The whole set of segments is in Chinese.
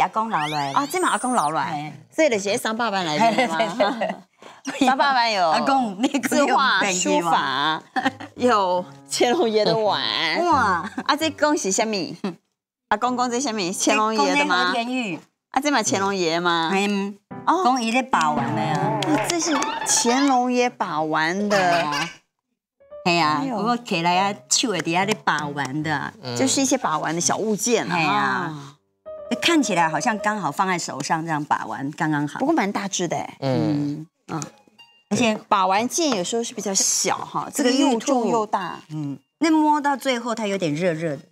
阿公老来啊，这嘛阿公老来，所以就是三百万来的吗？三百万有阿公你字画、用书法，有乾隆爷的碗。哇，啊，这恭喜什么？阿公公这什么？乾隆爷的和吗？啊，这嘛乾隆爷吗？嗯，哦公伊咧把玩的呀。啊这是乾隆爷把玩的，哎呦我起来啊，手会底下咧把玩的啊，就是一些把玩的小物件哎呀啊。看起来好像刚好放在手上这样把玩，刚刚好。不。过蛮大只的嗯，嗯，而且把玩件有时候是比较小哈，这个又重又大。嗯，那摸到最后它有点热热的，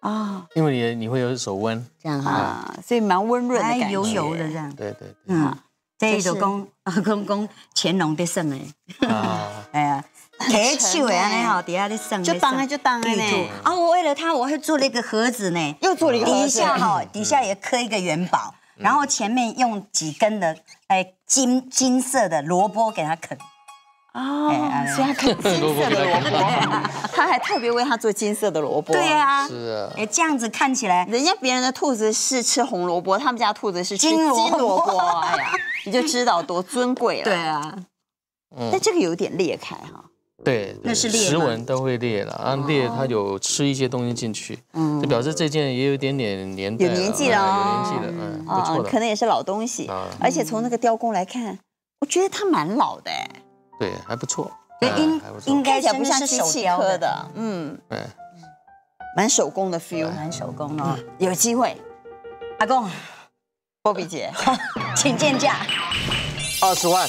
啊。因为你你会有手温，这样哈，啊，所以蛮温润的感觉，油油的这样。对对。嗯，这一就就是 讲啊，讲讲乾隆的算的，对啊，哎呀，摕手的安尼吼，底下咧算就当啊就当啊玉兔。呢，啊！我为了它，我还做了一个盒子呢，又做了一个盒子。底下哈，底下也刻一个元宝，然后前面用几根的哎金金色的萝卜给它啃，哦哎，所以他可金色的 萝卜，他还特别为他做金色的萝卜。对，啊，是啊，哎，这样子看起来人家别人的兔子是吃红萝卜，他们家兔子是吃金金萝卜。萝卜。哎呀，你就知道多尊贵了。对，啊，但这个有点裂开哈。对，那是裂石吗纹都会裂了，啊，裂它有吃一些东西进去，嗯。就表示这件也有一点点年代有年纪了。哎哦有年纪了，嗯，不啊错，的。可，能也是老东西。啊，而且从那个雕工来看，我觉得它蛮老的哎，对，还不错，嗯对应应，该讲不像是机器手雕的，刻的，嗯，对，蛮手工的 feel。蛮手工哦。有机会，阿公，波比姐，请见价。二十万，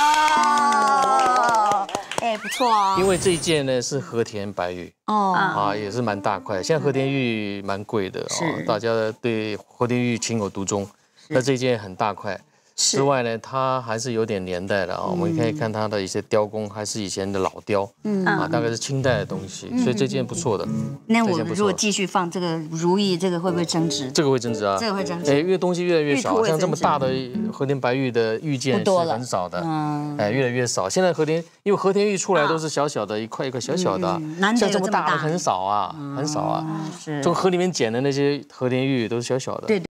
哦，哎，不错哦。因为这一件呢是和田白玉哦，啊，也是蛮大块，现在和田玉蛮贵的哦是，大家对和田玉情有独钟，那这件很大块。之外呢，它还是有点年代的啊，我们可以看它的一些雕工，还是以前的老雕，嗯啊，大概是清代的东西，所以这件不错的，那我这件不错如果继续放这个如意，这个会不会增值？这个会增值啊，这个会增值哎，因为东西越来越少，像这么大的和田白玉的玉件是很少的，嗯，哎，越来越少。现在和田，因为和田玉出来都是小小的一块一块小小的像这么大么大的很少啊，很少啊。是从河里面捡的那些和田玉都是小小的。对